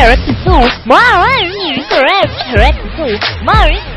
carrot soup. More carrot, correct character